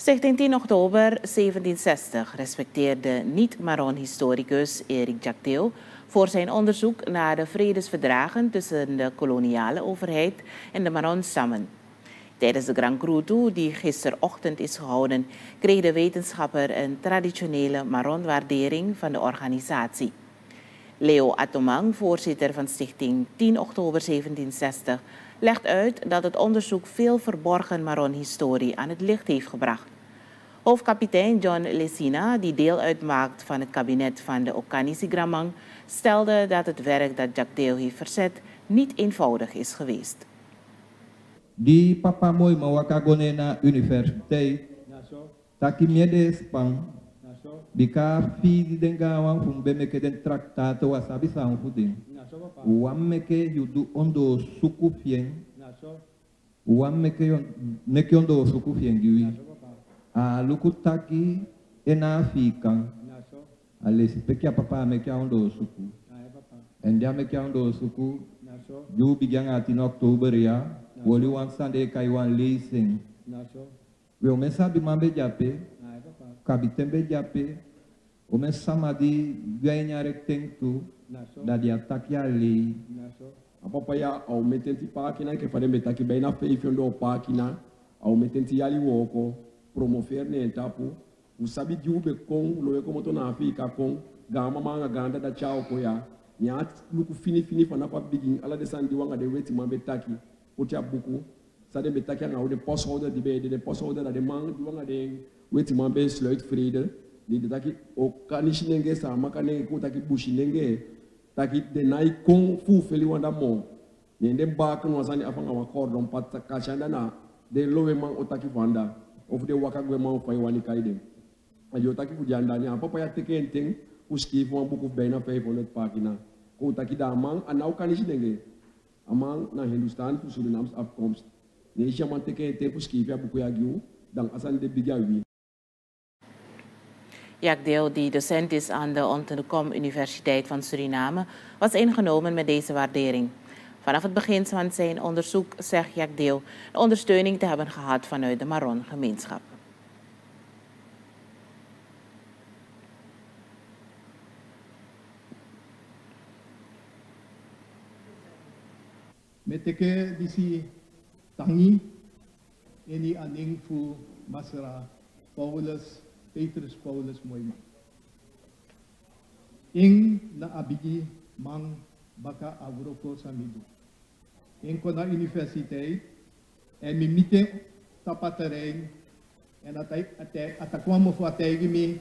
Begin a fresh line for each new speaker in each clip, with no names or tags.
Stichting 10 oktober 1760 respecteerde niet-Maron-historicus Erik Jacteel voor zijn onderzoek naar de vredesverdragen tussen de koloniale overheid en de Maron-stammen. Tijdens de Grand Cruto, die gisterochtend is gehouden, kreeg de wetenschapper een traditionele Maron-waardering van de organisatie. Leo Atomang, voorzitter van Stichting 10 oktober 1760, legt uit dat het onderzoek veel verborgen Maron-historie aan het licht heeft gebracht. Hoofdkapitein John Lesina, die deel uitmaakt van het kabinet van de Okanisi Gramang, stelde dat het werk dat Jack Deo heeft verzet niet eenvoudig is geweest.
Die papa mooi mawakagone na universiteit, taki miede spang, bika fi denga wan fun be meke den traktate wasabi sang fudin. Wan meke yudu ondo suku fien, wan meke meke ondo suku fien giwi. A luku taki ena fikan, ale si peki a papa meke ondo suku. En dia meke ondo suku, ju bigyang atin oktober ya, woli wan sande kai wan leasing. We men sabi mambe jape, kabitembe jape ume samadi gainyarek tengtu dadi ataki ali
apapa ya au metenti pakina ke fade metaki baina fei fiondo pakina au metenti yali woko promofer ne tapu usabi jube kon lowe komo to na afika kon gama manga ganda da chao ko ya nya luku fini fini fana pa bigin ala de sandi wanga de weti mambe taki otia buku sade metaki anga ode posholder di be de posholder da de man di wanga de weti mambe sluitvrede, di de taki o kanishinenge sa makane ko taki bushinenge, taki de nai kon fu feli wanda mo. Ni de ba kan wasani afanga wa cordon pat kashanda na de lowe man otaki vanda of de waka gwe man fay wani kaide. Ayo taki ku janda ni apa ya teke enteng uski fu buku bena 500 pagina ko taki da man anau kanishi denge amang na hindustan fu surinams afkomst ni isha man teke enteng uski ya buku ya dan asan de bigya wi
Jack Deel, die docent is aan de Ontelecom Universiteit van Suriname, was ingenomen met deze waardering. Vanaf het begin van zijn onderzoek zegt Jack Deel de ondersteuning te hebben gehad vanuit de Maron-gemeenschap.
Meteke disi tangi ini aning fu masra Paulus Petrus Paulus Moima. Ing na abigi mang baka awroko sa midu. Ing ko na universiteit en mi mite tapatereng en atay ate atakwa mo atay mi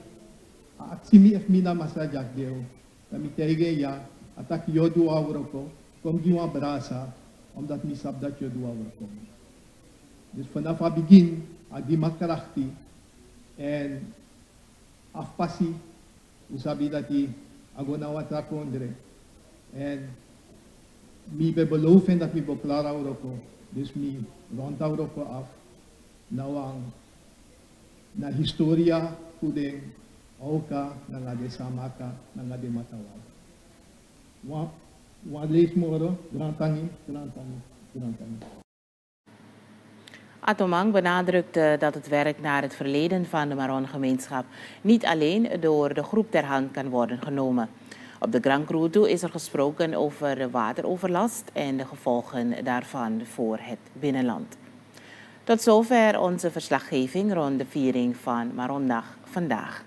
aksimi ef mina masajak deo. Ya atak yodu awroko kom giwa brasa omdat mi sabdat yodu awroko. Dus vanaf het begin, adi makrachti, en afpasi usabi dati agonawa trakondre en mi be beloven dat mi boklara uroko dus mi ronda uroko af nawang na historia kudeng auka na nga de samaka na nga de matawag. Wa wa lees mo oro grantangi grantangi grantangi
Atomang benadrukte dat het werk naar het verleden van de Maron-gemeenschap niet alleen door de groep ter hand kan worden genomen. Op de Grand Cruto is er gesproken over wateroverlast en de gevolgen daarvan voor het binnenland. Tot zover onze verslaggeving rond de viering van Marondag vandaag.